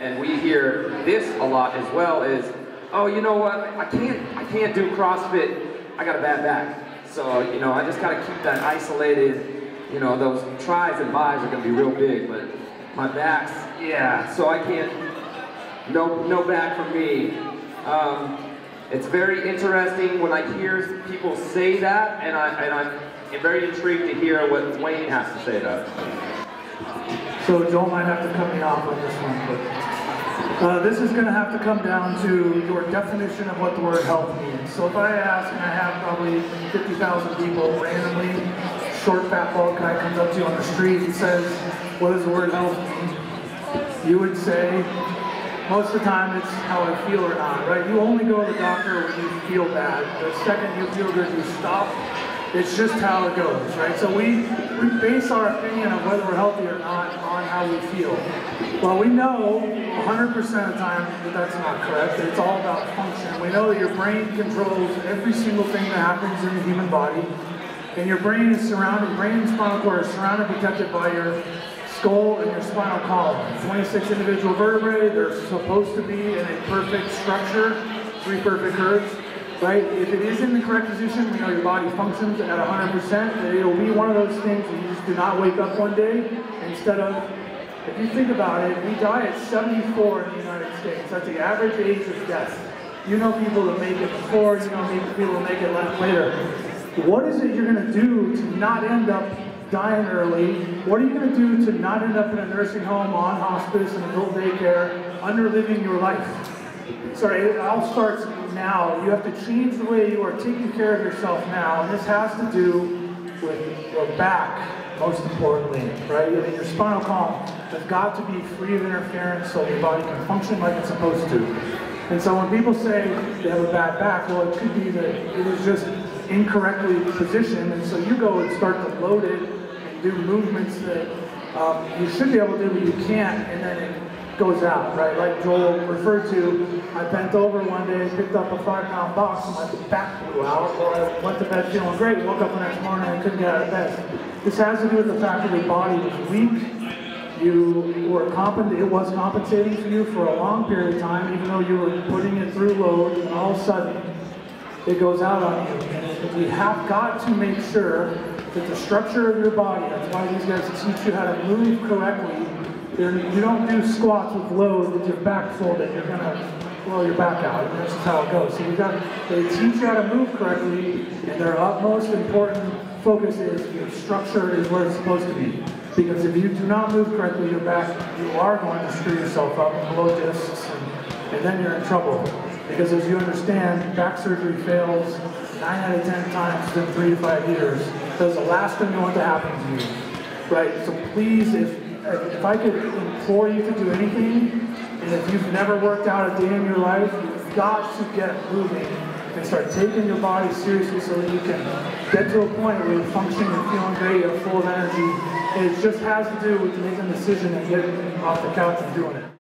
and we hear this a lot as well, is, oh, you know what, I can't, I can't do CrossFit, I got a bad back. So, you know, I just gotta keep that isolated, you know, those tris and bis are gonna be real big, but my back's, yeah, so I can't, no, no back for me. Um, it's very interesting when I hear people say that, and, I, and I'm very intrigued to hear what Wayne has to say to it. So have to cut me off on this one, but uh, this is going to have to come down to your definition of what the word health means. So if I ask, and I have probably 50,000 people randomly, short, fat, bald guy comes up to you on the street and says, what does the word health mean? You would say, most of the time it's how I feel or not, right? You only go to the doctor when you feel bad. The second you feel good, you stop. It's just how it goes, right? So we, we base our opinion of whether we're healthy or not on how we feel. Well, we know 100% of the time that that's not correct, it's all about function. We know that your brain controls every single thing that happens in the human body, and your brain is surrounded, brain and spinal cord are surrounded protected by your skull and your spinal column. 26 individual vertebrae, they're supposed to be in a perfect structure, three perfect curves right? If it is in the correct position, we know your body functions at 100%, it'll be one of those things you just do not wake up one day instead of, if you think about it, we die at 74 in the United States. That's the average age of death. You know people that make it before, you know people that make it later. What is it you're going to do to not end up dying early? What are you going to do to not end up in a nursing home, on hospice, in adult daycare, under living your life? Sorry, it all starts now. You have to change the way you are taking care of yourself now, and this has to do with your back, most importantly, right? I mean, your spinal column has got to be free of interference so your body can function like it's supposed to. And so when people say they have a bad back, well, it could be that it is just incorrectly positioned, and so you go and start to load it and do movements that um, you should be able to do, but you can't, and then it goes out, right? Like Joel referred to, I bent over one day picked up a five pound box and my back blew out. Well, I went to bed feeling great, woke up the next morning and couldn't get out of bed. This has to do with the fact that your body was weak. You were compens- it was compensating for you for a long period of time, even though you were putting it through load, and all of a sudden it goes out on you. And we have got to make sure that the structure of your body, that's why these guys teach you how to move correctly, you don't do squats with load with your back folded. You're gonna blow your back out. And that's how it goes. So you got they teach you how to move correctly, and their utmost important focus is your structure is where it's supposed to be. Because if you do not move correctly, your back, you are going to screw yourself up and blow discs, and, and then you're in trouble. Because as you understand, back surgery fails nine out of ten times within three to five years. That's the last thing you want to happen to you. Right? So please, if if I could implore you to do anything, and if you've never worked out a day in your life, you've got to get moving and start taking your body seriously so that you can get to a point where you're functioning and feeling great, you're full of energy. And it just has to do with making a decision and getting off the couch and doing it.